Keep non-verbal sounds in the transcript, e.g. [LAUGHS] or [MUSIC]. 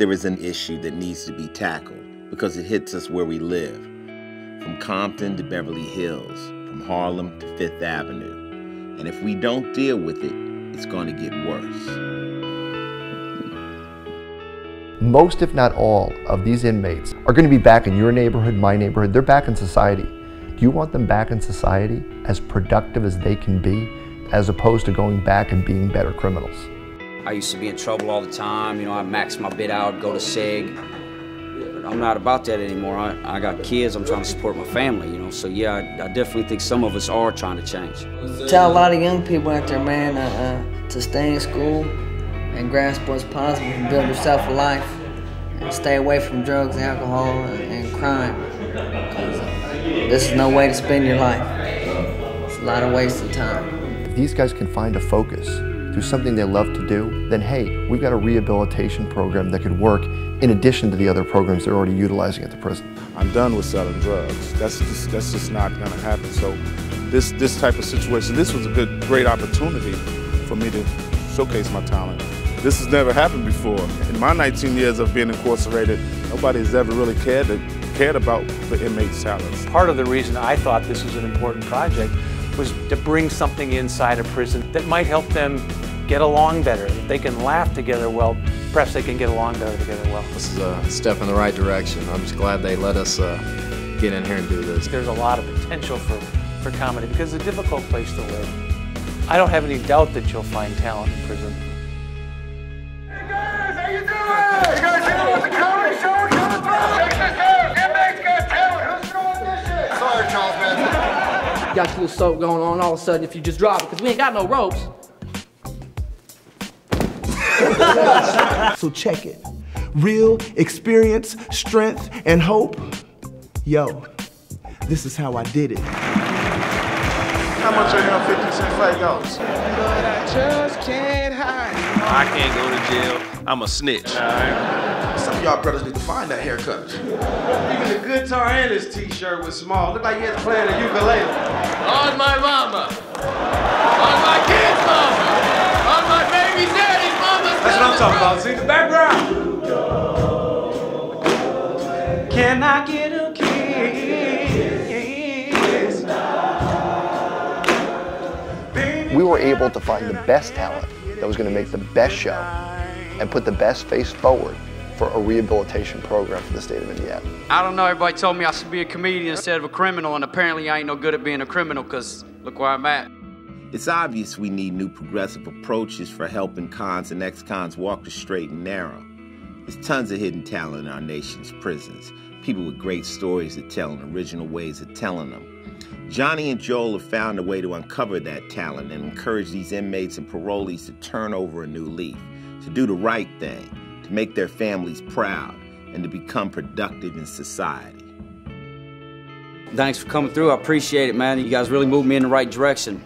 there is an issue that needs to be tackled because it hits us where we live. From Compton to Beverly Hills, from Harlem to Fifth Avenue. And if we don't deal with it, it's going to get worse. Most, if not all, of these inmates are going to be back in your neighborhood, my neighborhood. They're back in society. Do you want them back in society as productive as they can be, as opposed to going back and being better criminals? I used to be in trouble all the time. You know, I maxed my bid out, go to SIG. I'm not about that anymore. I, I got kids, I'm trying to support my family, you know. So, yeah, I, I definitely think some of us are trying to change. Tell a lot of young people out there, man, uh, uh, to stay in school and grasp what's possible and build yourself a life and stay away from drugs, alcohol, and, and crime. Because this is no way to spend your life. It's a lot of wasted time. If these guys can find a focus, do something they love to do, then hey, we've got a rehabilitation program that could work in addition to the other programs they're already utilizing at the prison. I'm done with selling drugs. That's just, that's just not going to happen. So this, this type of situation, this was a good, great opportunity for me to showcase my talent. This has never happened before. In my 19 years of being incarcerated, nobody has ever really cared, to, cared about the inmates' talents. Part of the reason I thought this was an important project was to bring something inside a prison that might help them get along better. If they can laugh together well, perhaps they can get along better together well. This is a step in the right direction. I'm just glad they let us uh, get in here and do this. There's a lot of potential for, for comedy because it's a difficult place to live. I don't have any doubt that you'll find talent in prison. Hey guys, how you doing? You guys here with the comedy show coming through? Check this out. Inmates got talent. Who's throwing this shit? Sorry, Charles Manson. You got a little soap going on all of a sudden if you just drop it because we ain't got no ropes. [LAUGHS] so check it. Real experience, strength, and hope. Yo, this is how I did it. How much are you on 50 cent flight goes? But I just can't hide. I can't go to jail. I'm a snitch. Some of y'all brothers need to find that haircut. Even the guitar and his t-shirt was small. Looked like he had playing a ukulele. On my mama. Talking about. See the background. Can I get a kiss? We were able to find the best talent that was going to make the best show and put the best face forward for a rehabilitation program for the state of Indiana. I don't know, everybody told me I should be a comedian instead of a criminal, and apparently I ain't no good at being a criminal because look where I'm at. It's obvious we need new progressive approaches for helping cons and ex-cons walk the straight and narrow. There's tons of hidden talent in our nation's prisons. People with great stories to tell and original ways of telling them. Johnny and Joel have found a way to uncover that talent and encourage these inmates and parolees to turn over a new leaf, to do the right thing, to make their families proud, and to become productive in society. Thanks for coming through. I appreciate it, man. You guys really moved me in the right direction.